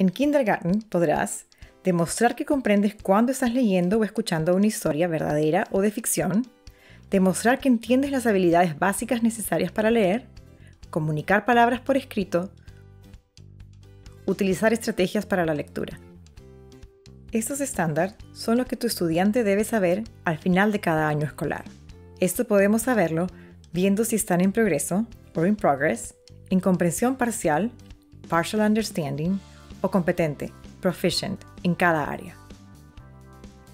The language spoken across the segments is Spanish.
En kindergarten podrás demostrar que comprendes cuando estás leyendo o escuchando una historia verdadera o de ficción, demostrar que entiendes las habilidades básicas necesarias para leer, comunicar palabras por escrito, utilizar estrategias para la lectura. Estos estándares son los que tu estudiante debe saber al final de cada año escolar. Esto podemos saberlo viendo si están en progreso o in progress, en comprensión parcial, partial understanding o competente, proficient, en cada área.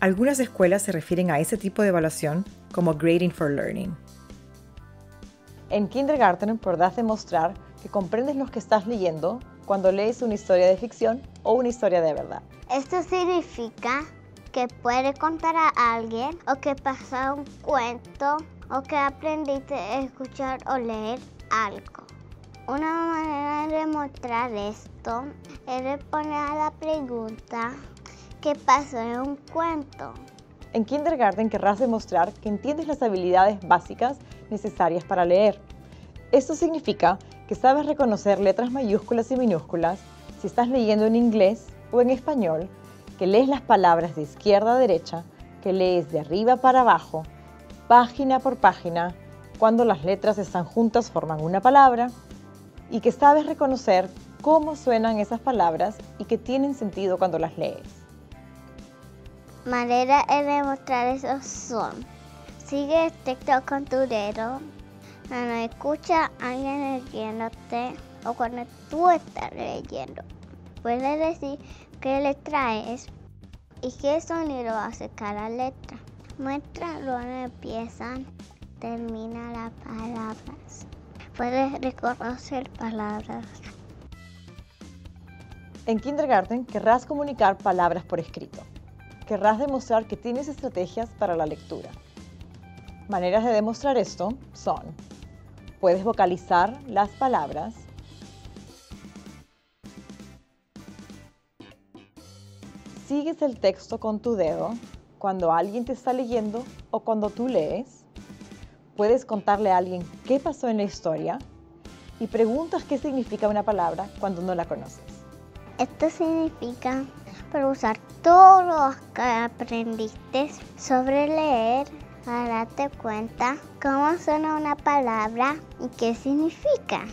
Algunas escuelas se refieren a ese tipo de evaluación como grading for learning. En kindergarten podrás demostrar que comprendes lo que estás leyendo cuando lees una historia de ficción o una historia de verdad. Esto significa que puede contar a alguien o que pasa un cuento o que aprendiste a escuchar o leer algo. Una manera de mostrar esto es responder a la pregunta ¿qué pasó en un cuento? En kindergarten querrás demostrar que entiendes las habilidades básicas necesarias para leer. Esto significa que sabes reconocer letras mayúsculas y minúsculas si estás leyendo en inglés o en español, que lees las palabras de izquierda a derecha, que lees de arriba para abajo, página por página, cuando las letras están juntas forman una palabra, y que sabes reconocer cómo suenan esas palabras y que tienen sentido cuando las lees. Manera de demostrar eso son. Sigue el texto con tu dedo cuando escucha a alguien leyéndote o cuando tú estás leyendo. Puedes decir qué letra es y qué sonido hace cada letra. Muestra dónde empiezan, termina las palabras. Puedes reconocer palabras. En kindergarten querrás comunicar palabras por escrito. Querrás demostrar que tienes estrategias para la lectura. Maneras de demostrar esto son Puedes vocalizar las palabras. Sigues el texto con tu dedo cuando alguien te está leyendo o cuando tú lees. Puedes contarle a alguien qué pasó en la historia y preguntas qué significa una palabra cuando no la conoces. Esto significa para usar todo lo que aprendiste sobre leer para darte cuenta cómo suena una palabra y qué significa.